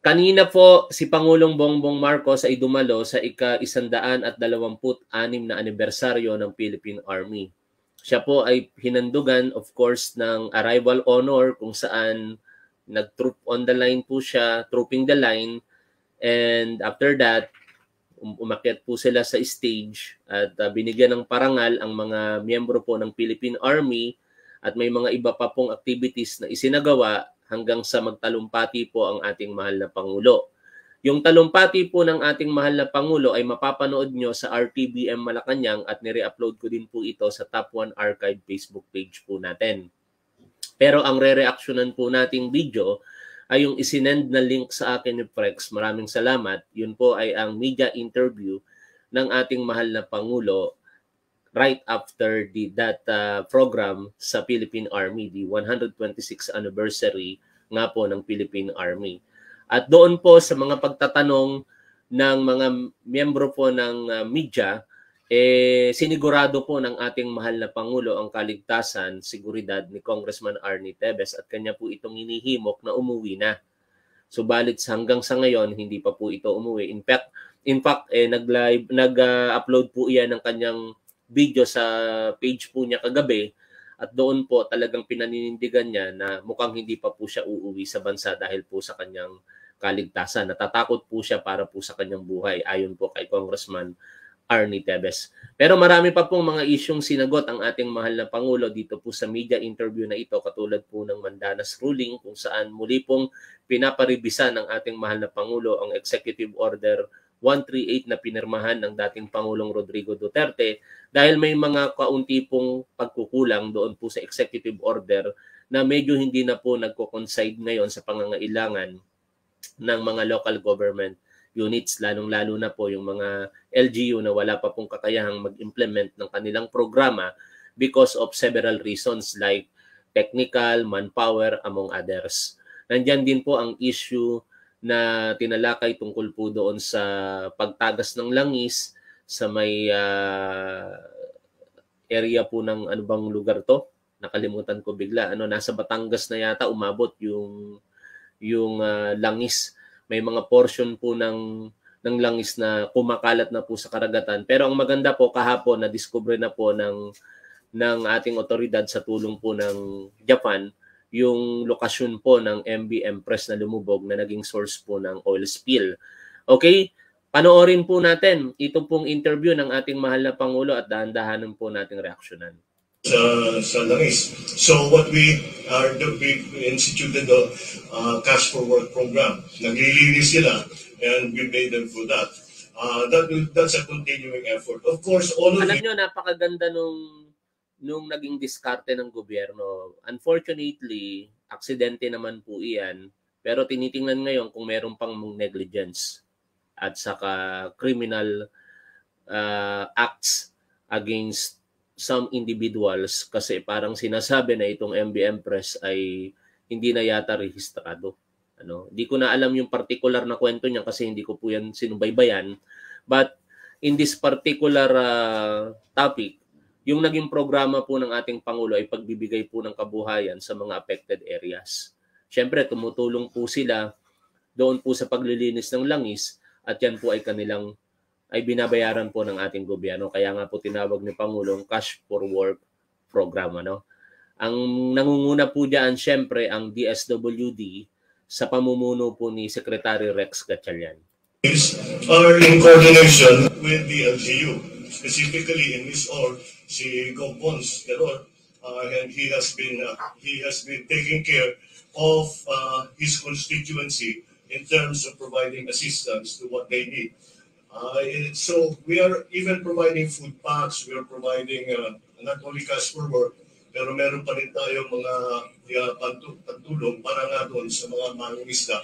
Kanina po si Pangulong Bongbong Marcos ay dumalo sa ika-isandaan at dalawamput anim na anibersaryo ng Philippine Army. Siya po ay hinandugan of course ng arrival honor kung saan nag-troop on the line po siya, trooping the line and after that um- umakyat po sila sa stage at uh, binigyan ng parangal ang mga miyembro po ng Philippine Army at may mga iba pa pong activities na isinagawa hanggang sa magtalumpati po ang ating mahal na Pangulo. Yung talumpati po ng ating mahal na Pangulo ay mapapanood nyo sa RTBM Malacanang at nire-upload ko din po ito sa Top 1 Archive Facebook page po natin. Pero ang re-reactionan po nating video ay yung isinend na link sa akin ni Prex. Maraming salamat. Yun po ay ang media interview ng ating mahal na Pangulo right after the that uh, program sa Philippine Army, the 126th anniversary nga po ng Philippine Army. At doon po sa mga pagtatanong ng mga miyembro po ng uh, media, eh, sinigurado po ng ating mahal na Pangulo ang kaligtasan, seguridad ni Congressman Arnie Tebes at kanya po itong inihimok na umuwi na. Subalit hanggang sa ngayon, hindi pa po ito umuwi. In fact, in fact eh, nag-live, nag-upload po iyan ng kanyang video sa page po niya kagabi at doon po talagang pinaninindigan niya na mukhang hindi pa po siya uuwi sa bansa dahil po sa kanyang kaligtasan. Natatakot po siya para po sa kanyang buhay ayon po kay Congressman Arnie Tebes. Pero marami pa pong mga isyong sinagot ang ating mahal na Pangulo dito po sa media interview na ito katulad po ng Mandanas ruling kung saan muli pong pinaparibisan ng ating mahal na Pangulo ang Executive Order 138 na pinirmahan ng dating Pangulong Rodrigo Duterte dahil may mga kaunti pong pagkukulang doon po sa executive order na medyo hindi na po nagko-coincide ngayon sa pangangailangan ng mga local government units, lalong-lalo na po yung mga LGU na wala pa pong kakayahang mag-implement ng kanilang programa because of several reasons like technical, manpower, among others. Nandyan din po ang issue na tinalakay tungkol po doon sa pagtagas ng langis sa may uh, area po ng ano bang lugar to? Nakalimutan ko bigla. Ano nasa Batangas na yata umabot yung yung uh, langis. May mga portion po ng ng langis na kumakalat na po sa karagatan. Pero ang maganda po kahapon na discover na po ng ng ating otoridad sa tulong po ng Japan yung lokasyon po ng MB Empress na lumubog na naging source po ng oil spill. Okay? Panoorin po natin itong pong interview ng ating mahal na Pangulo at dahan-dahanan po nating reaksyonan. Sa, sa langis. So what we are we instituted the uh, cash for work program. Naglilinis sila and we pay them for that. Uh, that that's a continuing effort. Of course, all of Alam nyo, napakaganda nung nung naging diskarte ng gobyerno. Unfortunately, aksidente naman po iyan, pero tinitingnan ngayon kung meron pang negligence at saka criminal uh, acts against some individuals kasi parang sinasabi na itong MB Empress ay hindi na yata rehistrado. Ano, hindi ko na alam yung particular na kwento niya kasi hindi ko po yan sinubaybayan. But in this particular uh, topic, yung naging programa po ng ating Pangulo ay pagbibigay po ng kabuhayan sa mga affected areas. Siyempre, tumutulong po sila doon po sa paglilinis ng langis at yan po ay kanilang ay binabayaran po ng ating gobyerno. Kaya nga po tinawag ni Pangulong Cash for Work program. Ano? Ang nangunguna po diyan siyempre ang DSWD sa pamumuno po ni Secretary Rex Gatchalian. Are in coordination with the LGU, specifically in Miss Si Gopons Teror, uh, and he has been uh, he has been taking care of uh, his constituency in terms of providing assistance to what they need. Uh, so we are even providing food packs, we are providing not only cash for work, pero meron pa rin tayo mga uh, pantulong para nga doon sa mga mangingisda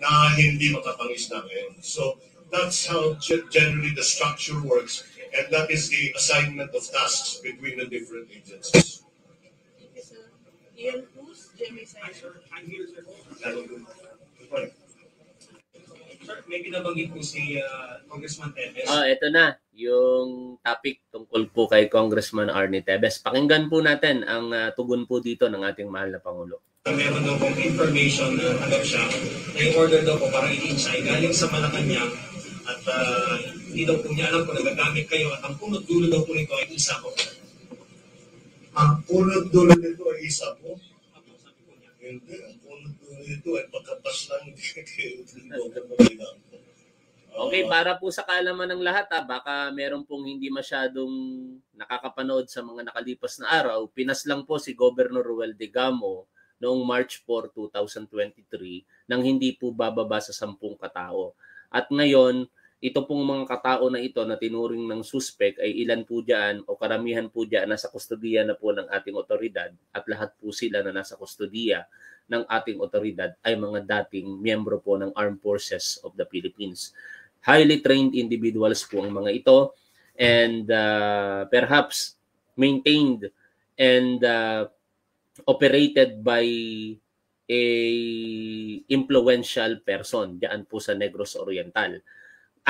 na hindi makapangisda ngayon. So that's how generally the structure works and that is the assignment of tasks between the different agencies. Ian Cruz, Jeremy Sir. I'm here, sir. Good morning. Sir, may binabanggit po si uh, Congressman Tevez. Ah, ito na. yung topic tungkol po kay Congressman Arnie Tebes. Pakinggan po natin ang uh, tugon po dito ng ating mahal na Pangulo. Meron daw pong information na hanap siya na yung order daw po parang i-insay galing sa Malacanang at uh, hindi daw po niya alam kung nagagamit kayo at ang punot dulo daw po nito ay isa po. Ang punot dulo nito ay isa po. Apo, sabi po niya. Hindi, ang punot dulo nito ay pagkapas lang Okay, para po sa kaalaman ng lahat, ha, baka meron pong hindi masyadong nakakapanood sa mga nakalipas na araw, pinas lang po si Governor Ruel de Gamo noong March 4, 2023 nang hindi po bababa sa sampung katao. At ngayon, ito pong mga katao na ito na tinuring ng suspect ay ilan po dyan o karamihan po dyan nasa kustodiya na po ng ating otoridad at lahat po sila na nasa kustodiya ng ating otoridad ay mga dating miyembro po ng Armed Forces of the Philippines highly trained individuals po ang mga ito and uh, perhaps maintained and uh, operated by a influential person diyan po sa Negros Oriental.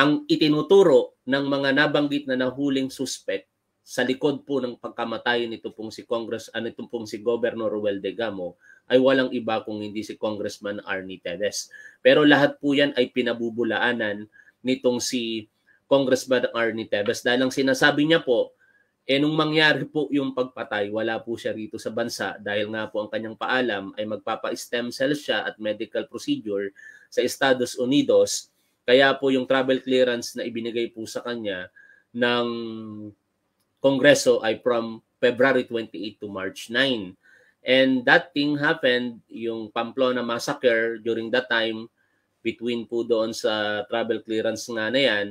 Ang itinuturo ng mga nabanggit na nahuling suspect sa likod po ng pagkamatay nito pong si Congress ano pong si Governor Ruel de Gamo ay walang iba kung hindi si Congressman Arnie Tedes. Pero lahat po yan ay pinabubulaanan nitong si Congressman Arnie Tebes dahil ang sinasabi niya po eh nung mangyari po yung pagpatay, wala po siya rito sa bansa dahil nga po ang kanyang paalam ay magpapa-stem cell siya at medical procedure sa Estados Unidos. Kaya po yung travel clearance na ibinigay po sa kanya ng Kongreso ay from February 28 to March 9. And that thing happened, yung Pamplona massacre during that time, between po doon sa travel clearance nga na yan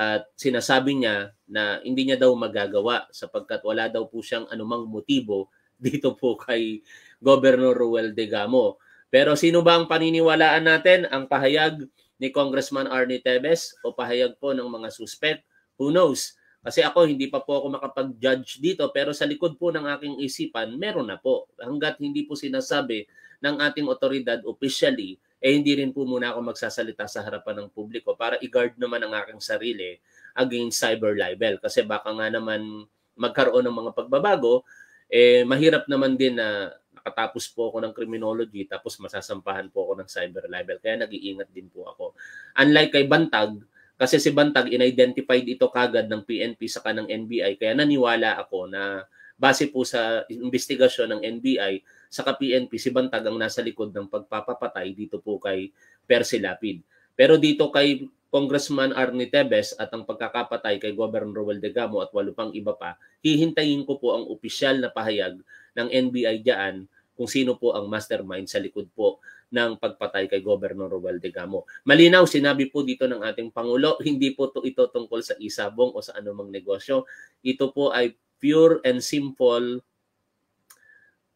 at sinasabi niya na hindi niya daw magagawa sapagkat wala daw po siyang anumang motibo dito po kay Governor Ruel de Gamo. Pero sino ba ang paniniwalaan natin? Ang pahayag ni Congressman Arnie Tebes o pahayag po ng mga suspect? Who knows? Kasi ako hindi pa po ako makapag-judge dito pero sa likod po ng aking isipan, meron na po. Hanggat hindi po sinasabi ng ating otoridad officially eh hindi rin po muna ako magsasalita sa harapan ng publiko para i-guard naman ang aking sarili against cyber libel. Kasi baka nga naman magkaroon ng mga pagbabago, eh mahirap naman din na nakatapos po ako ng criminology tapos masasampahan po ako ng cyber libel. Kaya nag-iingat din po ako. Unlike kay Bantag, kasi si Bantag in-identified ito kagad ng PNP sa kanang NBI kaya naniwala ako na base po sa investigasyon ng NBI sa PNP, si Bantag ang nasa likod ng pagpapapatay dito po kay Percy Lapid. Pero dito kay Congressman Arnie Tebes at ang pagkakapatay kay Governor Roel de Gamo at walo pang iba pa, hihintayin ko po ang opisyal na pahayag ng NBI diyan kung sino po ang mastermind sa likod po ng pagpatay kay Governor Roel de Gamo. Malinaw, sinabi po dito ng ating Pangulo, hindi po to ito tungkol sa isabong o sa anumang negosyo. Ito po ay pure and simple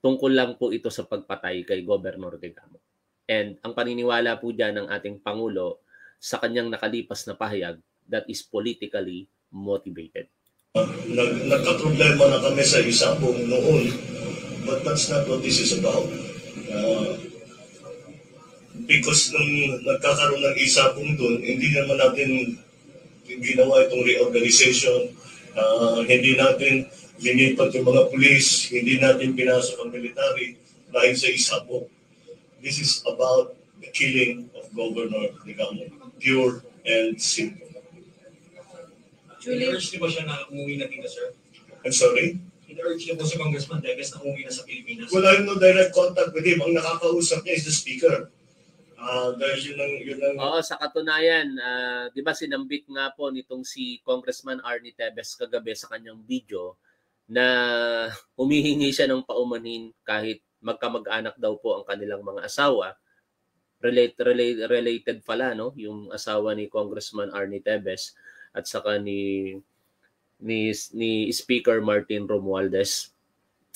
Tungkol lang po ito sa pagpatay kay Governor Degamo. And ang paniniwala po dyan ng ating Pangulo sa kanyang nakalipas na pahayag that is politically motivated. Nag, nagka-problema na kami sa isabong noon, but that's not what this is about. Uh, because nung nagkakaroon ng isabong doon, hindi naman natin ginawa itong reorganization, uh, hindi natin linipat yung mga pulis, hindi natin pinasok ang military dahil sa isabong. This is about the killing of Governor Ligamo. Pure and simple. Julie, niyo ba siya na umuwi na dito, sir? I'm sorry? In-urge niyo po si Congressman Teves na umuwi na sa Pilipinas? Wala no direct contact with him. Ang nakakausap niya is the speaker. Uh, dahil yun ang, yun ang Oo, sa katunayan, uh, 'di ba sinambit nga po nitong si Congressman Arnie Tebes kagabi sa kanyang video na humihingi siya ng paumanhin kahit magkamag-anak daw po ang kanilang mga asawa. Relate, relate, related pala, no? Yung asawa ni Congressman Arnie Tebes at saka ni ni, ni Speaker Martin Romualdez.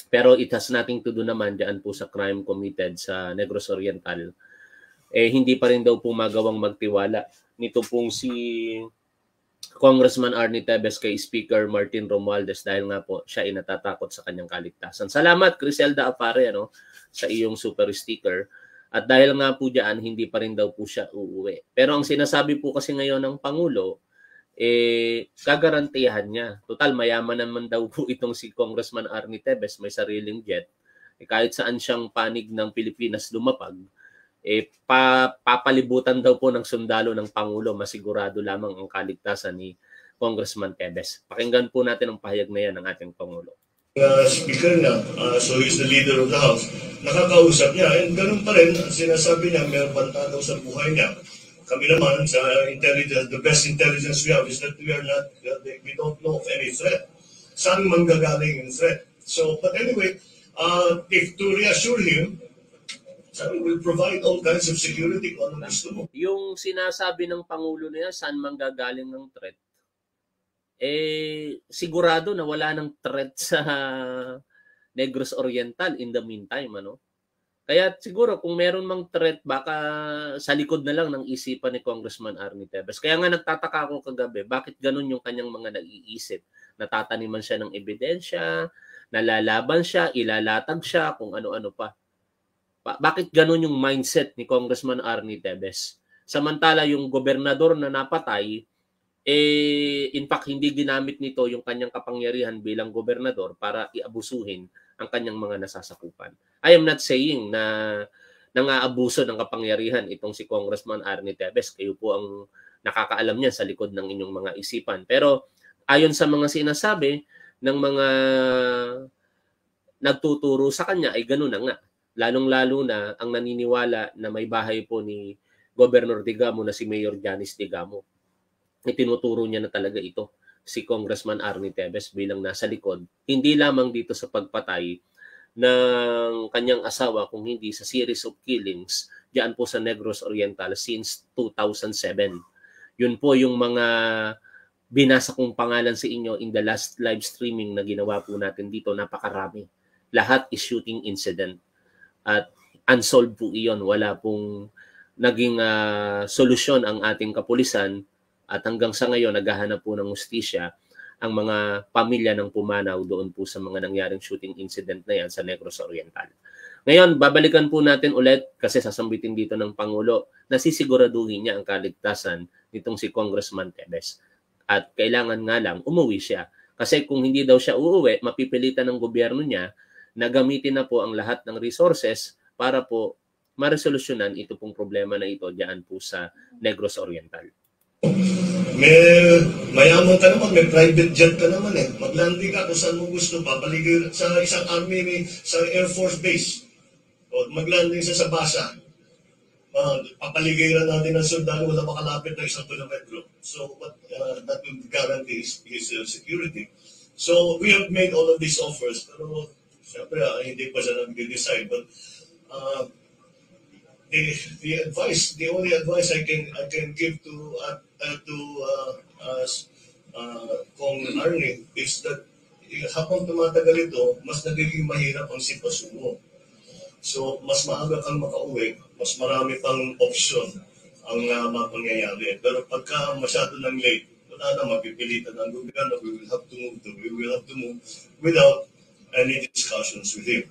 Pero it has nothing to do naman diyan po sa crime committed sa Negros Oriental. Eh hindi pa rin daw po magawang magtiwala nito pong si Congressman Arnie Tebes kay Speaker Martin Romualdez dahil nga po siya ay natatakot sa kanyang kaligtasan. Salamat Criselda Apare ano, sa iyong super sticker. At dahil nga po diyan, hindi pa rin daw po siya uuwi. Pero ang sinasabi po kasi ngayon ng Pangulo, eh gagarantihan niya. Total mayaman naman daw po itong si Congressman Arnie Tebes, may sariling jet. Eh, kahit saan siyang panig ng Pilipinas lumapag, eh pa, papalibutan daw po ng sundalo ng Pangulo, masigurado lamang ang kaligtasan ni Congressman Tebes. Pakinggan po natin ang pahayag na yan ng ating Pangulo. uh, speaker na, uh, so he's the leader of the house, nakakausap niya, and ganun pa rin, sinasabi niya, may banta daw sa buhay niya. Kami naman, sa intelligence, the best intelligence we have is that we are not, we don't know of any threat. Saan manggagaling yung threat? So, but anyway, uh, if to reassure him, sabi, we'll provide all kinds of security kung ano gusto mo. Yung sinasabi ng Pangulo niya, saan manggagaling ng threat, eh sigurado na wala ng threat sa Negros Oriental in the meantime ano kaya siguro kung meron mang threat baka sa likod na lang ng isipan ni Congressman Arnie Tevez kaya nga nagtataka ako kagabi bakit ganun yung kanyang mga naiisip? Natataniman siya ng ebidensya nalalaban siya ilalatag siya kung ano-ano pa. Ba- bakit ganun yung mindset ni Congressman Arnie Tevez samantala yung gobernador na napatay eh in fact hindi ginamit nito yung kanyang kapangyarihan bilang gobernador para iabusuhin ang kanyang mga nasasakupan. I am not saying na nangaabuso ng kapangyarihan itong si Congressman Arnie Tevez. Kayo po ang nakakaalam niya sa likod ng inyong mga isipan. Pero ayon sa mga sinasabi ng mga nagtuturo sa kanya ay ganoon na nga. Lalong-lalo na ang naniniwala na may bahay po ni Governor Digamo na si Mayor Janice Digamo itinuturo niya na talaga ito si Congressman Arnie Tevez bilang nasa likod, hindi lamang dito sa pagpatay ng kanyang asawa kung hindi sa series of killings diyan po sa Negros Oriental since 2007. Yun po yung mga binasa kong pangalan sa inyo in the last live streaming na ginawa po natin dito, napakarami. Lahat is shooting incident. At unsolved po iyon. Wala pong naging uh, solusyon ang ating kapulisan at hanggang sa ngayon, naghahanap po ng ustisya ang mga pamilya ng pumanaw doon po sa mga nangyaring shooting incident na yan sa Negros Oriental. Ngayon, babalikan po natin ulit kasi sasambitin dito ng Pangulo na sisiguraduhin niya ang kaligtasan nitong si Congressman Tebes. At kailangan nga lang umuwi siya. Kasi kung hindi daw siya uuwi, mapipilitan ng gobyerno niya na gamitin na po ang lahat ng resources para po maresolusyonan ito pong problema na ito diyan po sa Negros Oriental. May mayaman ka naman, may private jet ka naman eh. Maglanding ka kung saan mo gusto, papaligay sa isang army, sa Air Force Base. O maglanding sa Sabasa. Uh, papaligiran natin ng sundalo, wala makalapit na isang kilometro. So, what, uh, that will guarantee his, his uh, security. So, we have made all of these offers, pero syempre, uh, hindi pa siya nag-decide. But, uh, the, the advice, the only advice I can I can give to uh, uh, to uh, uh, uh, Kong Arnie is that eh, habang tumatagal ito, mas nagiging mahirap ang sitwasyon mo. So, mas maaga kang makauwi, mas marami pang option ang uh, mapangyayari. Pero pagka masyado ng late, wala na mapipilitan ng gobyerno, we will have to move to, we will have to move without any discussions with him.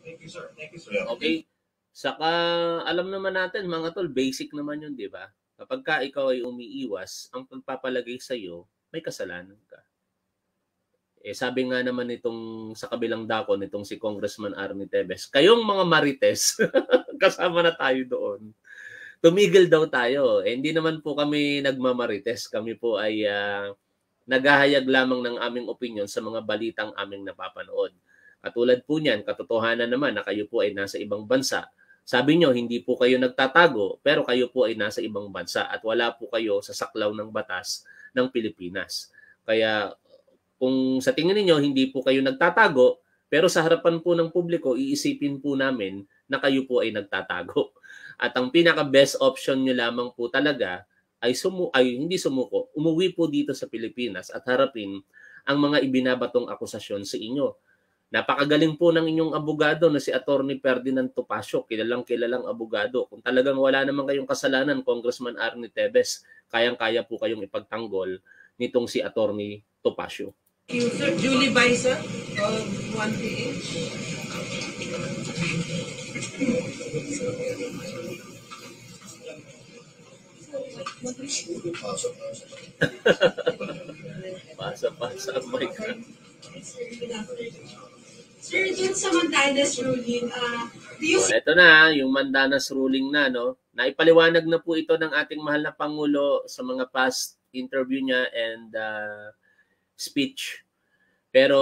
Thank you, sir. Thank you, sir. Yeah. Okay? Saka alam naman natin mga tol, basic naman yun, di ba? Kapag ka ikaw ay umiiwas, ang pagpapalagay sa iyo, may kasalanan ka. Eh sabi nga naman nitong sa kabilang dako nitong si Congressman Arnie Tevez, kayong mga marites, kasama na tayo doon. Tumigil daw tayo. Eh, hindi naman po kami nagmamarites. Kami po ay uh, naghahayag lamang ng aming opinion sa mga balitang aming napapanood. Katulad po niyan, katotohanan naman na kayo po ay nasa ibang bansa sabi nyo, hindi po kayo nagtatago, pero kayo po ay nasa ibang bansa at wala po kayo sa saklaw ng batas ng Pilipinas. Kaya kung sa tingin niyo hindi po kayo nagtatago, pero sa harapan po ng publiko, iisipin po namin na kayo po ay nagtatago. At ang pinaka-best option nyo lamang po talaga ay, sumu ay hindi sumuko, umuwi po dito sa Pilipinas at harapin ang mga ibinabatong akusasyon sa inyo Napakagaling po ng inyong abogado na si Attorney Ferdinand Topacio, kilalang kilalang abogado. Kung talagang wala naman kayong kasalanan, Congressman Arnie Tebes, kayang-kaya po kayong ipagtanggol nitong si Attorney Topacio. Thank you, sir. Julie Baisa of 1PH. Pasa-pasa ang mic. Sir, dun sa Mandanas ruling, ah, do you ito na, yung Mandanas ruling na, no? Naipaliwanag na po ito ng ating mahal na Pangulo sa mga past interview niya and uh, speech. Pero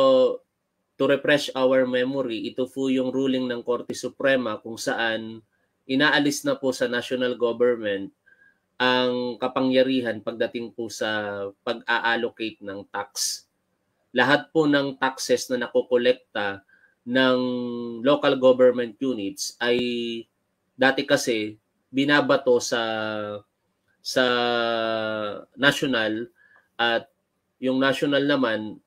to refresh our memory, ito po yung ruling ng Korte Suprema kung saan inaalis na po sa national government ang kapangyarihan pagdating po sa pag-allocate ng tax. Lahat po ng taxes na nakokolekta ng local government units ay dati kasi binabato sa sa national at yung national naman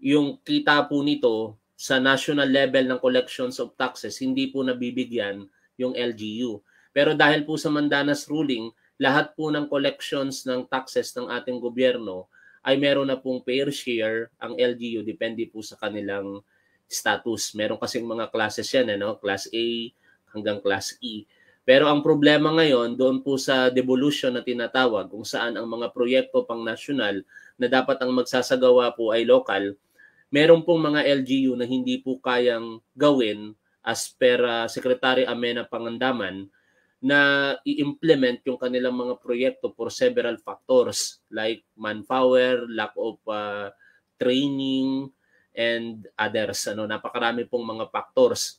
yung kita po nito sa national level ng collections of taxes hindi po nabibigyan yung LGU. Pero dahil po sa Mandanas ruling, lahat po ng collections ng taxes ng ating gobyerno ay meron na pong fair share ang LGU depende po sa kanilang status. Meron kasing mga classes yan, ano? class A hanggang class E. Pero ang problema ngayon, doon po sa devolution na tinatawag, kung saan ang mga proyekto pang national na dapat ang magsasagawa po ay local, meron pong mga LGU na hindi po kayang gawin as per uh, Secretary Amena Pangandaman na i-implement yung kanilang mga proyekto for several factors like manpower, lack of uh, training, and others. Ano, napakarami pong mga factors.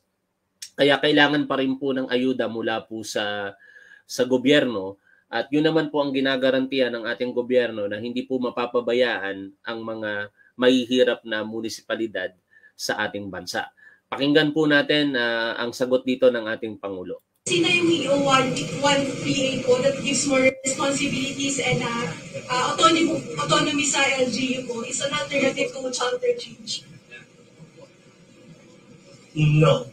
Kaya kailangan pa rin po ng ayuda mula po sa sa gobyerno at yun naman po ang ginagarantiya ng ating gobyerno na hindi po mapapabayaan ang mga mahihirap na munisipalidad sa ating bansa. Pakinggan po natin uh, ang sagot dito ng ating Pangulo. Sino yung EO 138 po that gives more responsibilities and uh, uh, autonomy, autonomy sa LGU po is an alternative to charter change? No.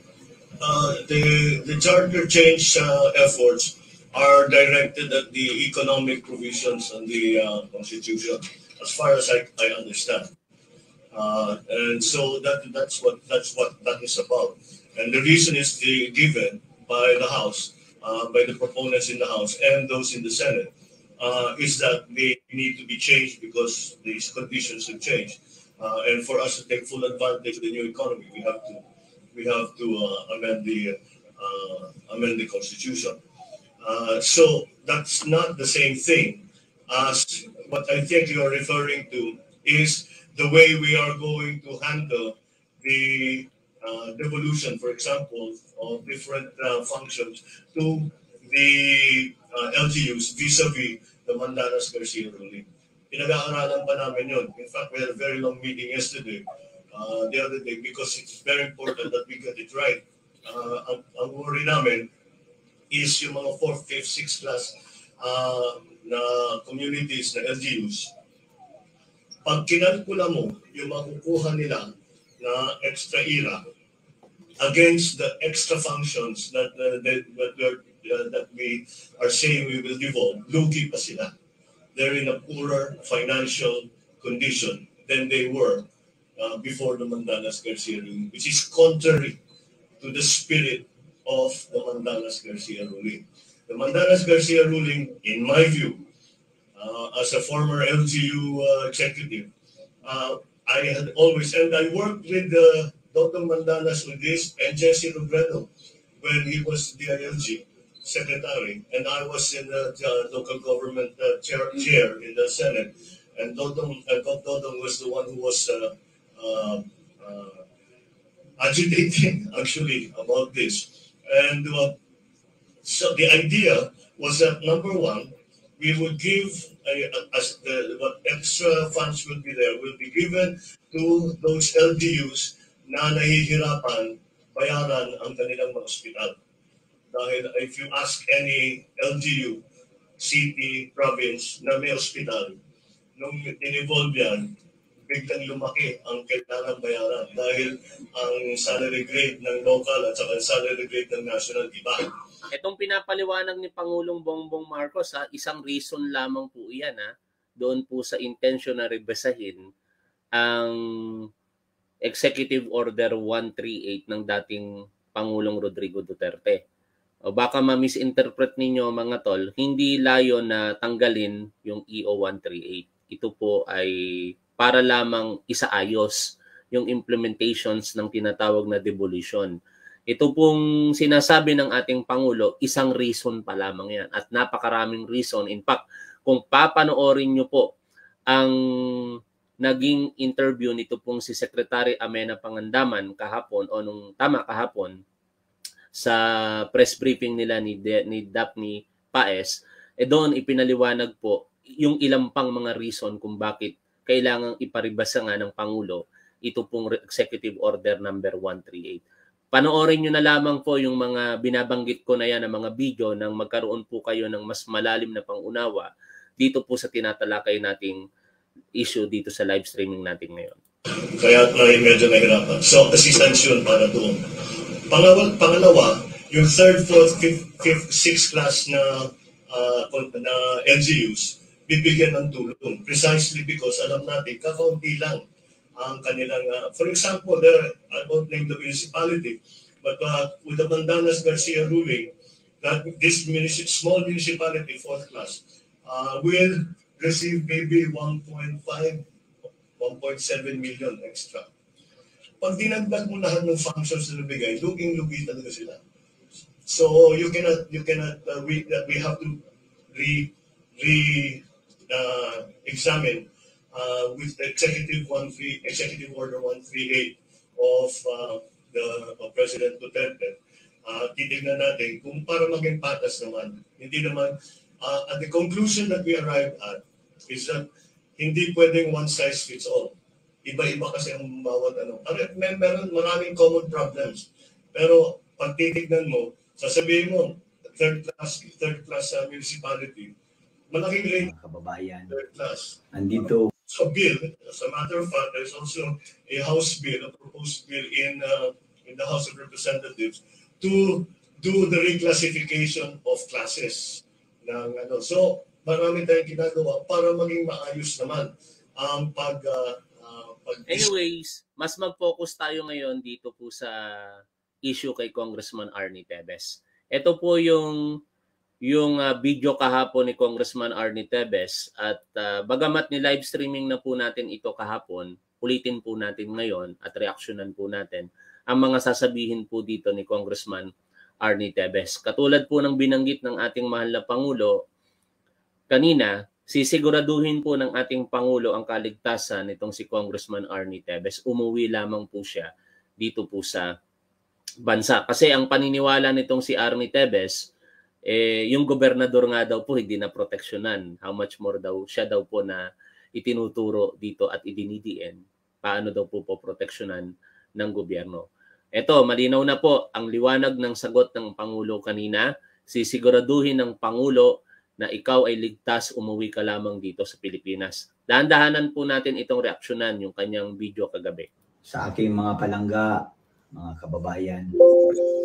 Uh, the, the charter change uh, efforts are directed at the economic provisions and the uh, Constitution, as far as I, I understand. Uh, and so that that's what that's what that is about. And the reason is the, given by the House, uh, by the proponents in the House and those in the Senate, uh, is that they need to be changed because these conditions have changed. Uh, and for us to take full advantage of the new economy, we have to we have to uh, amend the uh, amend the constitution. Uh, so that's not the same thing as what I think you are referring to is the way we are going to handle the uh, devolution, for example, of different uh, functions to the uh, LGUs vis-a-vis the Mandanas Garcia ruling. Pinag-aaralan pa namin yun. In fact, we had a very long meeting yesterday, uh, the other day, because it's very important that we get it right. Uh, ang, ang worry namin is yung mga 4th, 5th, 6th class uh, na communities, na LGUs, pag kinalkula mo yung makukuha nila na extra IRA against the extra functions that, uh, that, uh, that we are saying we will devolve, lugi pa sila. They're in a poorer financial condition than they were uh, before the Mandanas Garcia ruling, which is contrary to the spirit of the Mandanas Garcia ruling. The Mandanas Garcia ruling, in my view, uh, as a former LGU uh, executive, uh, I had always, and I worked with uh, Dr. Mandanas with this and Jesse Robredo when he was the ILG secretary, and I was in the uh, local government uh, chair, chair in the Senate, and Dodong, uh, Bob Dodong was the one who was uh, uh, uh, agitating actually about this. And so the idea was that number one, we would give uh, as the what extra funds would be there will be given to those LGUs na nahihirapan bayaran ang kanilang mga ospital. Dahil if you ask any LGU, city, province na may ospital, nung in-evolve yan, biglang lumaki ang kailangan bayaran dahil ang salary grade ng local at saka salary grade ng national iba. Itong pinapaliwanag ni Pangulong Bongbong Marcos, ha, isang reason lamang po iyan ha, doon po sa intention na rebasahin ang Executive Order 138 ng dating Pangulong Rodrigo Duterte. o baka ma-misinterpret ninyo mga tol, hindi layo na tanggalin yung EO138. Ito po ay para lamang isaayos yung implementations ng tinatawag na devolution. Ito pong sinasabi ng ating Pangulo, isang reason pa lamang yan at napakaraming reason. In fact, kung papanoorin nyo po ang naging interview nito pong si Secretary Amena Pangandaman kahapon o nung tama kahapon sa press briefing nila ni, De, ni Daphne Paes, eh doon ipinaliwanag po yung ilang pang mga reason kung bakit kailangang iparibasa nga ng Pangulo ito pong Executive Order number 138. Panoorin nyo na lamang po yung mga binabanggit ko na yan ng mga video nang magkaroon po kayo ng mas malalim na pangunawa dito po sa tinatalakay nating issue dito sa live streaming natin ngayon. Kaya tayo medyo nahirapan. So, assistance yun para doon. Pangalawa, pangalawa yung third, fourth, fifth, fifth sixth class na uh, na LGUs, bibigyan ng tulong. Precisely because alam natin, kakaunti lang ang kanilang, uh, for example, there, I won't name the municipality, but uh, with the Bandanas Garcia ruling, that this municip- small municipality, fourth class, uh, will receive maybe 1.5, 1.7 million extra. Pag dinagdag mo lahat ng functions na nabigay, luging-lugi talaga sila. So you cannot, you cannot, uh, we, uh, we have to re, re uh, examine uh, with Executive 13, Executive Order 138 of uh, the of President Duterte. Uh, titignan natin kung para maging patas naman. Hindi naman, uh, at the conclusion that we arrived at is that hindi pwedeng one size fits all. Iba-iba kasi ang bawat ano. May meron maraming common problems. Pero pag titignan mo, sasabihin mo, third class, third class uh, municipality, malaking range. Kababayan. Third class. Andito. So bill, as a matter of fact, there's also a House bill, a proposed bill in uh, in the House of Representatives to do the reclassification of classes ng ano. So marami tayong ginagawa para maging maayos naman ang pag uh, Anyways, mas mag-focus tayo ngayon dito po sa issue kay Congressman Arnie Tebes. Ito po yung yung uh, video kahapon ni Congressman Arnie Tebes at uh, bagamat ni live streaming na po natin ito kahapon, ulitin po natin ngayon at reaksyonan po natin ang mga sasabihin po dito ni Congressman Arnie Tebes. Katulad po ng binanggit ng ating mahal na Pangulo, kanina, sisiguraduhin po ng ating Pangulo ang kaligtasan nitong si Congressman Arnie Tebes. Umuwi lamang po siya dito po sa bansa. Kasi ang paniniwala nitong si Arnie Tebes, eh, yung gobernador nga daw po hindi na proteksyonan. How much more daw siya daw po na itinuturo dito at idinidiin. Paano daw po po proteksyonan ng gobyerno. Ito, malinaw na po ang liwanag ng sagot ng Pangulo kanina. Sisiguraduhin ng Pangulo na ikaw ay ligtas, umuwi ka lamang dito sa Pilipinas. Dahan-dahanan po natin itong reaksyonan, yung kanyang video kagabi. Sa aking mga palangga, mga kababayan,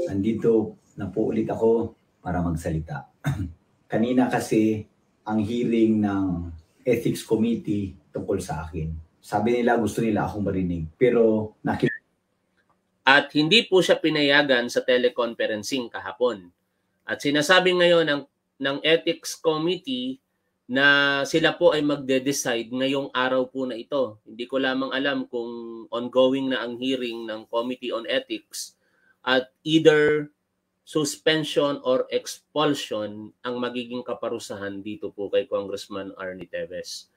nandito na po ulit ako para magsalita. Kanina kasi ang hearing ng Ethics Committee tungkol sa akin. Sabi nila gusto nila akong marinig. Pero nakita At hindi po siya pinayagan sa teleconferencing kahapon. At sinasabi ngayon ng ng Ethics Committee na sila po ay magde-decide ngayong araw po na ito. Hindi ko lamang alam kung ongoing na ang hearing ng Committee on Ethics at either suspension or expulsion ang magiging kaparusahan dito po kay Congressman Arnie Teves.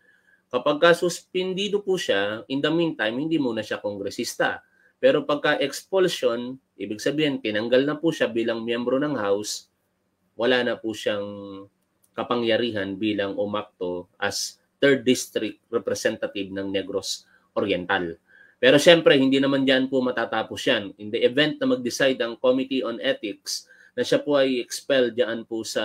Kapag ka suspendido po siya, in the meantime, hindi muna siya kongresista. Pero pagka expulsion, ibig sabihin, tinanggal na po siya bilang miyembro ng House, wala na po siyang kapangyarihan bilang umakto as third district representative ng Negros Oriental. Pero siyempre, hindi naman diyan po matatapos yan. In the event na mag-decide ang Committee on Ethics na siya po ay expel diyan po sa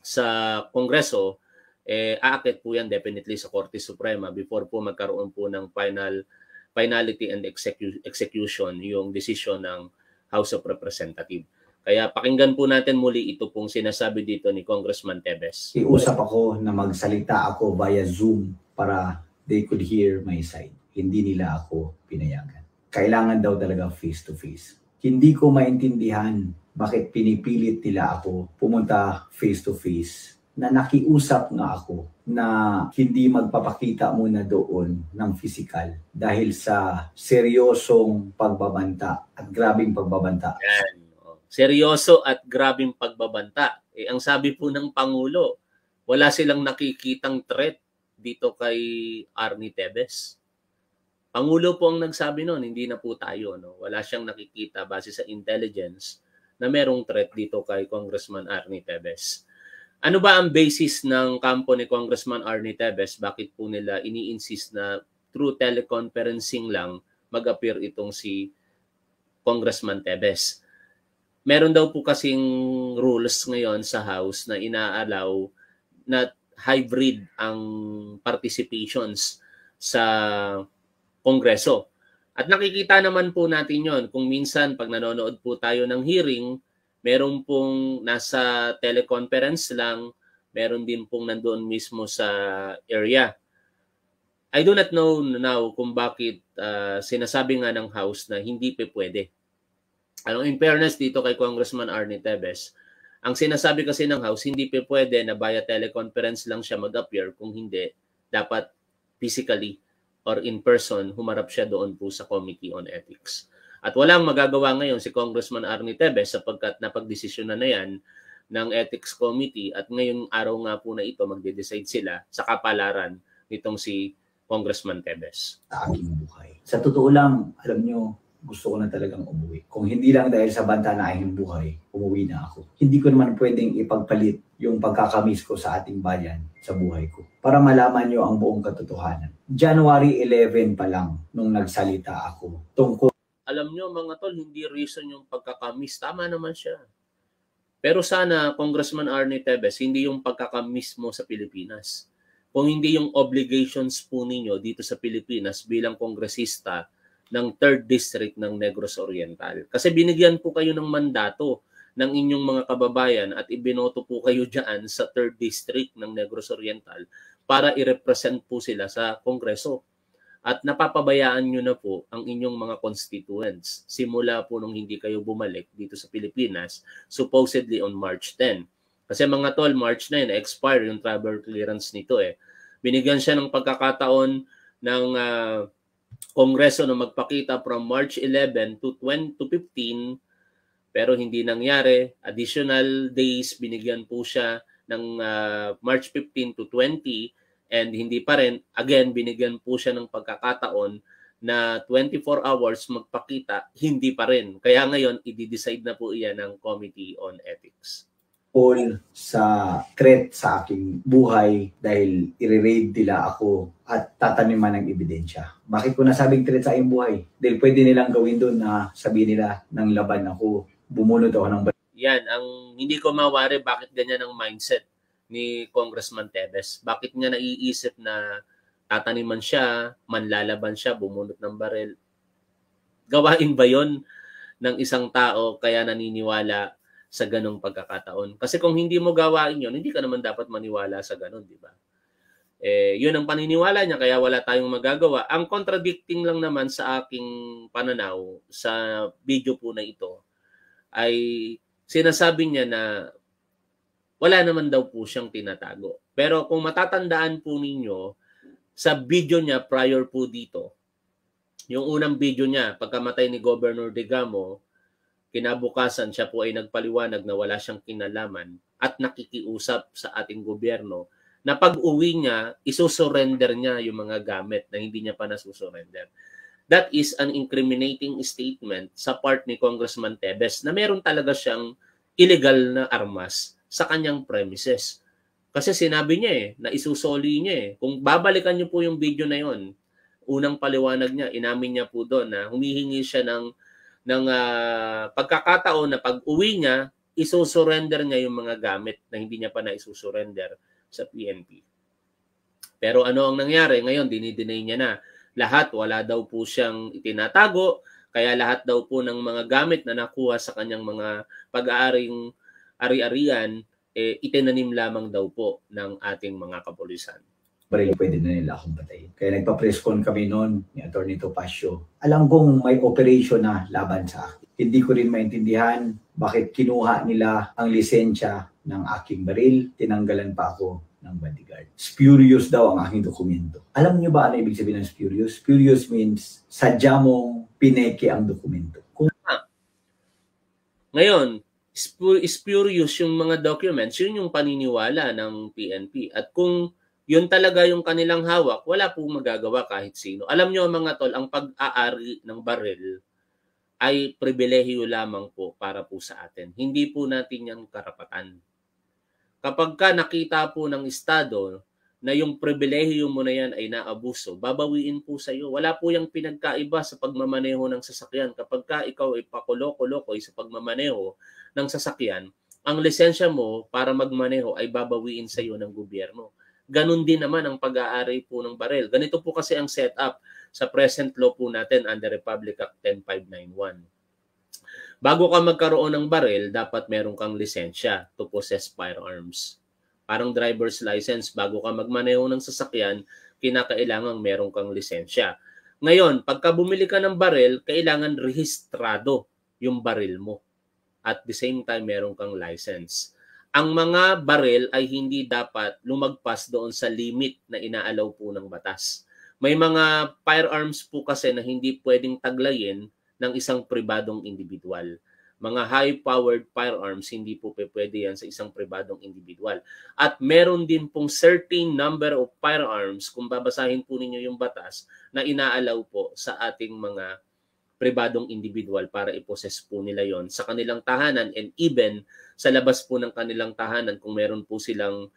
sa Kongreso, eh, aakit po yan definitely sa Korte Suprema before po magkaroon po ng final finality and execu- execution yung decision ng House of Representatives. Kaya pakinggan po natin muli ito pong sinasabi dito ni Congressman Tebes. iusap ako na magsalita ako via Zoom para they could hear my side. Hindi nila ako pinayagan. Kailangan daw talaga face to face. Hindi ko maintindihan bakit pinipilit nila ako pumunta face to face na nakiusap nga ako na hindi magpapakita muna doon ng physical dahil sa seryosong pagbabanta at grabing pagbabanta. Yan. Seryoso at grabing pagbabanta. Eh, ang sabi po ng Pangulo, wala silang nakikitang threat dito kay Arnie Tebes. Pangulo po ang nagsabi noon, hindi na po tayo. No? Wala siyang nakikita base sa intelligence na merong threat dito kay Congressman Arnie Tebes. Ano ba ang basis ng kampo ni Congressman Arnie Tebes? Bakit po nila ini-insist na through teleconferencing lang mag-appear itong si Congressman Tebes? Meron daw po kasing rules ngayon sa House na inaalaw na hybrid ang participations sa Kongreso. At nakikita naman po natin yon kung minsan pag nanonood po tayo ng hearing, meron pong nasa teleconference lang, meron din pong nandoon mismo sa area. I do not know now kung bakit uh, sinasabi nga ng House na hindi pa pwede. Ano, in fairness dito kay Congressman Arnie Tebes, ang sinasabi kasi ng House, hindi pa pwede na via teleconference lang siya mag-appear kung hindi, dapat physically or in person, humarap siya doon po sa Committee on Ethics. At walang magagawa ngayon si Congressman Arnie Tebes sapagkat napagdesisyon na na yan ng Ethics Committee at ngayong araw nga po na ito magde-decide sila sa kapalaran nitong si Congressman Tebes. Sa aking buhay. Sa totoo lang, alam nyo, gusto ko na talagang umuwi. Kung hindi lang dahil sa banta na aking buhay, umuwi na ako. Hindi ko naman pwedeng ipagpalit yung pagkakamis ko sa ating bayan sa buhay ko. Para malaman nyo ang buong katotohanan. January 11 pa lang nung nagsalita ako tungkol alam nyo mga tol, hindi reason yung pagkakamiss. Tama naman siya. Pero sana, Congressman Arnie Tebes, hindi yung pagkakamiss mo sa Pilipinas. Kung hindi yung obligations po ninyo dito sa Pilipinas bilang kongresista ng 3rd District ng Negros Oriental. Kasi binigyan po kayo ng mandato ng inyong mga kababayan at ibinoto po kayo dyan sa 3rd District ng Negros Oriental para i-represent po sila sa Kongreso at napapabayaan nyo na po ang inyong mga constituents simula po nung hindi kayo bumalik dito sa Pilipinas supposedly on March 10. Kasi mga tol, March 9, expire yung travel clearance nito eh. Binigyan siya ng pagkakataon ng uh, Kongreso na magpakita from March 11 to 20 to 15 pero hindi nangyari. Additional days binigyan po siya ng uh, March 15 to 20 and hindi pa rin, again, binigyan po siya ng pagkakataon na 24 hours magpakita, hindi pa rin. Kaya ngayon, i-decide na po iyan ng Committee on Ethics. All sa threat sa aking buhay dahil i-raid nila ako at tataniman ng ebidensya. Bakit ko nasabing threat sa aking buhay? Dahil pwede nilang gawin doon na sabihin nila ng laban ako, bumunod ako ng yan, ang hindi ko mawari bakit ganyan ang mindset ni Congressman Tebes? Bakit niya naiisip na tataniman siya, manlalaban siya, bumunot ng barel? Gawain ba yon ng isang tao kaya naniniwala sa ganong pagkakataon? Kasi kung hindi mo gawain yon, hindi ka naman dapat maniwala sa ganon, di ba? Eh, yun ang paniniwala niya kaya wala tayong magagawa. Ang contradicting lang naman sa aking pananaw sa video po na ito ay sinasabi niya na wala naman daw po siyang tinatago. Pero kung matatandaan po ninyo, sa video niya prior po dito, yung unang video niya, pagkamatay ni Governor Degamo, kinabukasan siya po ay nagpaliwanag na wala siyang kinalaman at nakikiusap sa ating gobyerno na pag uwi niya, isusurrender niya yung mga gamit na hindi niya pa nasusurrender. That is an incriminating statement sa part ni Congressman Tebes na meron talaga siyang illegal na armas sa kanyang premises. Kasi sinabi niya eh, na isusoli niya eh. Kung babalikan niyo po yung video na yon, unang paliwanag niya, inamin niya po doon na humihingi siya ng, ng uh, pagkakataon na pag uwi niya, isusurrender niya yung mga gamit na hindi niya pa na isusurrender sa PNP. Pero ano ang nangyari? Ngayon, dinidinay niya na. Lahat, wala daw po siyang itinatago, kaya lahat daw po ng mga gamit na nakuha sa kanyang mga pag-aaring ari-arian, eh, itinanim lamang daw po ng ating mga kapulisan. Baril pwede na nila akong patayin. Kaya nagpa-press con kami noon ni Atty. Topacio. Alam kong may operation na laban sa akin. hindi ko rin maintindihan bakit kinuha nila ang lisensya ng aking baril, tinanggalan pa ako ng bodyguard. Spurious daw ang aking dokumento. Alam niyo ba ano ibig sabihin ng spurious? Spurious means sadya mong pineke ang dokumento. Kung Ngayon, spu- spurious yung mga documents, yun yung paniniwala ng PNP. At kung yun talaga yung kanilang hawak, wala pong magagawa kahit sino. Alam nyo mga tol, ang pag-aari ng baril ay pribilehiyo lamang po para po sa atin. Hindi po natin yan karapatan. Kapag ka nakita po ng Estado na yung pribilehiyo mo na yan ay naabuso, babawiin po sa iyo. Wala po yung pinagkaiba sa pagmamaneho ng sasakyan. Kapag ka ikaw ay pakulo-kulokoy sa pagmamaneho ng sasakyan, ang lisensya mo para magmaneho ay babawiin sa iyo ng gobyerno. Ganon din naman ang pag-aari po ng baril. Ganito po kasi ang setup sa present law po natin under Republic Act 10591. Bago ka magkaroon ng baril, dapat meron kang lisensya to possess firearms. Parang driver's license, bago ka magmaneho ng sasakyan, kinakailangan meron kang lisensya. Ngayon, pagka bumili ka ng baril, kailangan rehistrado yung baril mo. At the same time, meron kang license. Ang mga baril ay hindi dapat lumagpas doon sa limit na inaalaw po ng batas. May mga firearms po kasi na hindi pwedeng taglayin ng isang pribadong individual. Mga high-powered firearms, hindi po pwede yan sa isang pribadong individual. At meron din pong certain number of firearms, kung babasahin po ninyo yung batas, na inaalaw po sa ating mga pribadong individual para iposes po nila yon sa kanilang tahanan and even sa labas po ng kanilang tahanan kung meron po silang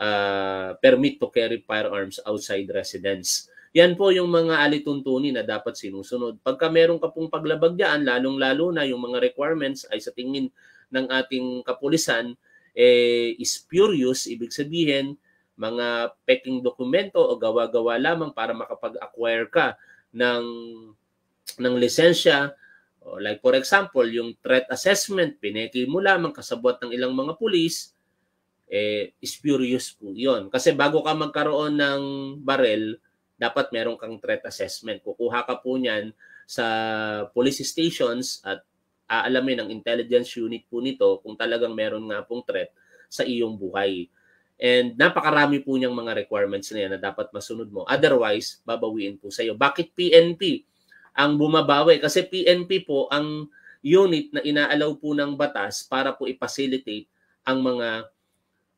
uh, permit to carry firearms outside residence. Yan po yung mga alituntunin na dapat sinusunod. Pagka meron ka pong paglabag diyan, lalong-lalo na yung mga requirements ay sa tingin ng ating kapulisan eh, is spurious, ibig sabihin mga peking dokumento o gawa-gawa lamang para makapag-acquire ka ng ng lisensya like for example yung threat assessment pineki mo lamang kasabot ng ilang mga pulis eh spurious po yon kasi bago ka magkaroon ng barel dapat meron kang threat assessment. Kukuha ka po niyan sa police stations at aalamin ng intelligence unit po nito kung talagang meron nga pong threat sa iyong buhay. And napakarami po niyang mga requirements na yan na dapat masunod mo. Otherwise, babawiin po sa iyo. Bakit PNP ang bumabawi? Kasi PNP po ang unit na inaalaw po ng batas para po i-facilitate ang mga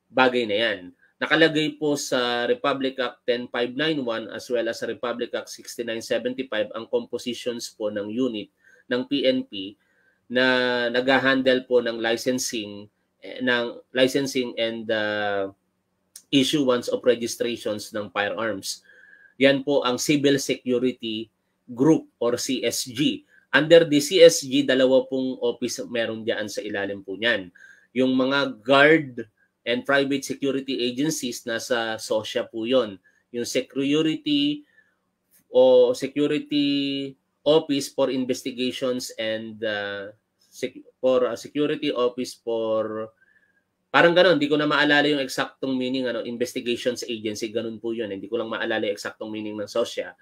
bagay na yan. Nakalagay po sa Republic Act 10591 as well as sa Republic Act 6975 ang compositions po ng unit ng PNP na nag-handle po ng licensing eh, ng licensing and uh, issuance of registrations ng firearms. Yan po ang Civil Security Group or CSG. Under the CSG, dalawa pong office meron diyan sa ilalim po niyan. Yung mga guard and private security agencies nasa SOSHA po yon yung security o security office for investigations and uh, sec- for uh, security office for parang ganoon hindi ko na maalala yung eksaktong meaning ano investigations agency ganun po yun hindi ko lang maalala yung eksaktong meaning ng SOSHA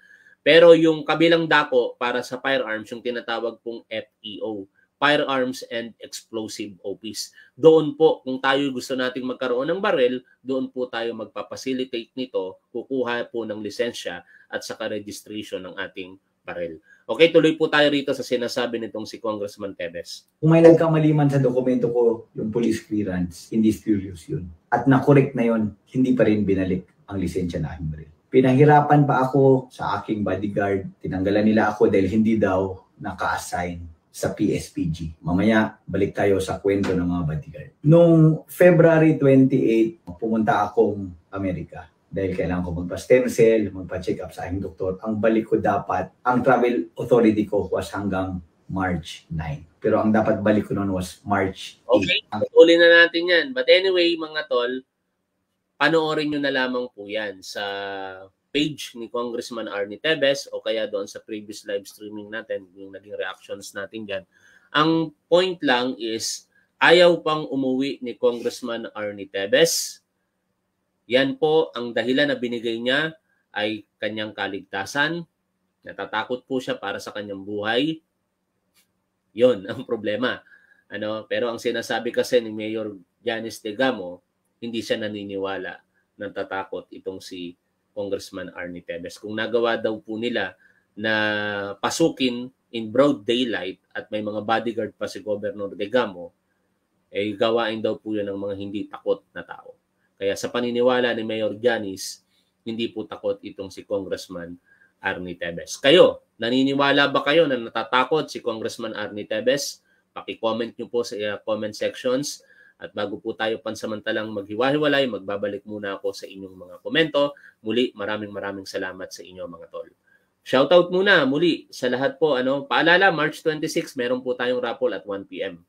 pero yung kabilang dako para sa firearms yung tinatawag pong FEO firearms and explosive office. Doon po, kung tayo gusto nating magkaroon ng baril, doon po tayo magpapacilitate nito, kukuha po ng lisensya at saka registration ng ating baril. Okay, tuloy po tayo rito sa sinasabi nitong si Congressman Tevez. Kung may nagkamali man sa dokumento ko, yung police clearance, hindi spurious yun. At na-correct na yun, hindi pa rin binalik ang lisensya na aking baril. Pinahirapan pa ako sa aking bodyguard. Tinanggalan nila ako dahil hindi daw naka-assign sa PSPG. Mamaya, balik tayo sa kwento ng mga bodyguard. Noong February 28, pumunta akong Amerika dahil kailangan ko magpa-stem cell, magpa-check up sa aking doktor. Ang balik ko dapat, ang travel authority ko was hanggang March 9. Pero ang dapat balik ko noon was March 8. Okay, uli na natin yan. But anyway, mga tol, panoorin nyo na lamang po yan sa page ni Congressman Arnie Tebes o kaya doon sa previous live streaming natin, yung naging reactions natin dyan. Ang point lang is, ayaw pang umuwi ni Congressman Arnie Tebes. Yan po ang dahilan na binigay niya ay kanyang kaligtasan. Natatakot po siya para sa kanyang buhay. Yon ang problema. Ano, pero ang sinasabi kasi ni Mayor Janice Tegamo, hindi siya naniniwala ng tatakot itong si Congressman Arnie Tevez. Kung nagawa daw po nila na pasukin in broad daylight at may mga bodyguard pa si Governor Degamo, eh gawain daw po yun ng mga hindi takot na tao. Kaya sa paniniwala ni Mayor Janice, hindi po takot itong si Congressman Arnie Tevez. Kayo, naniniwala ba kayo na natatakot si Congressman Arnie Tevez? Paki-comment nyo po sa uh, comment sections. At bago po tayo pansamantalang maghiwa-hiwalay, magbabalik muna ako sa inyong mga komento. Muli, maraming maraming salamat sa inyo mga tol. Shoutout muna muli sa lahat po. Ano, paalala, March 26, meron po tayong raffle at 1 p.m.